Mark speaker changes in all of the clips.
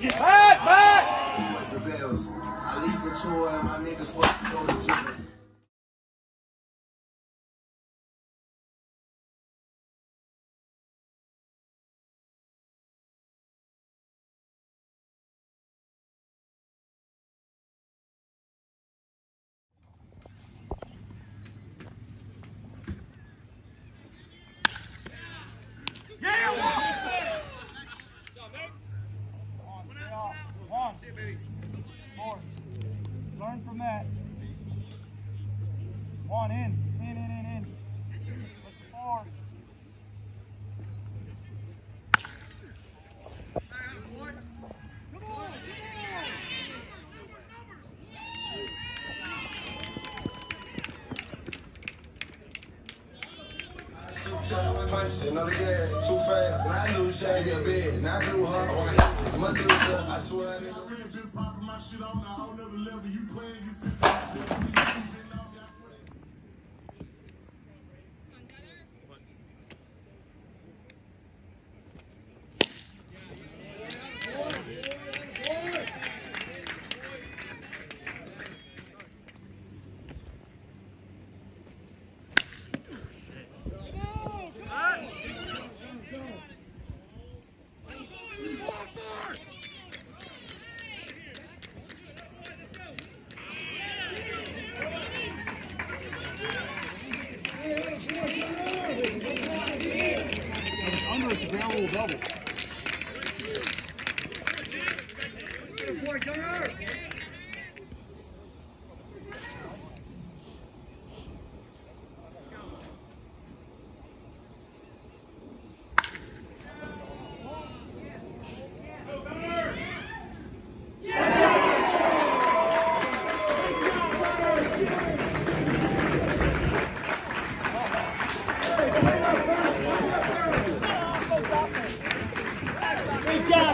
Speaker 1: Get back,
Speaker 2: back! Rebels. I leave for tour uh, and my niggas want to go to jail.
Speaker 1: One in, in, in, in, in. With four.
Speaker 3: Another gas, too fast. And I knew get big. Now I knew her. My dude, I swear. Really been
Speaker 2: popping my shit on a whole nother level. You playing against
Speaker 1: double.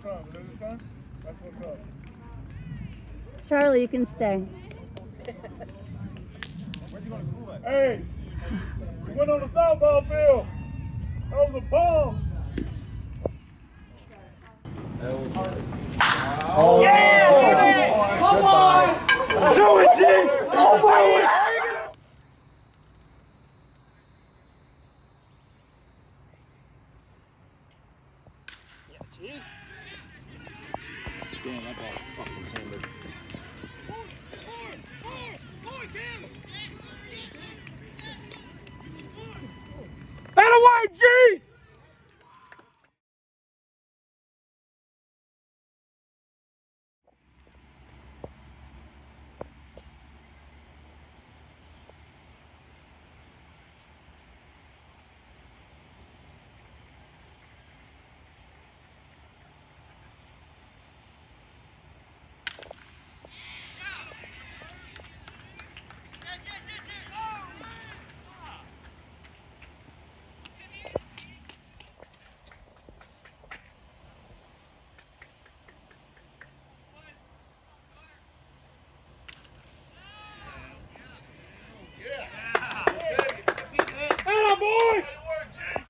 Speaker 1: son. Is that his son? That's what's up.
Speaker 4: Charlie, you can stay. Where'd you go to school at?
Speaker 1: Hey! We went on the softball field. That was a bomb. Oh, yeah! Come on! Do it, G! Oh, it! G! Damn, that ball fucking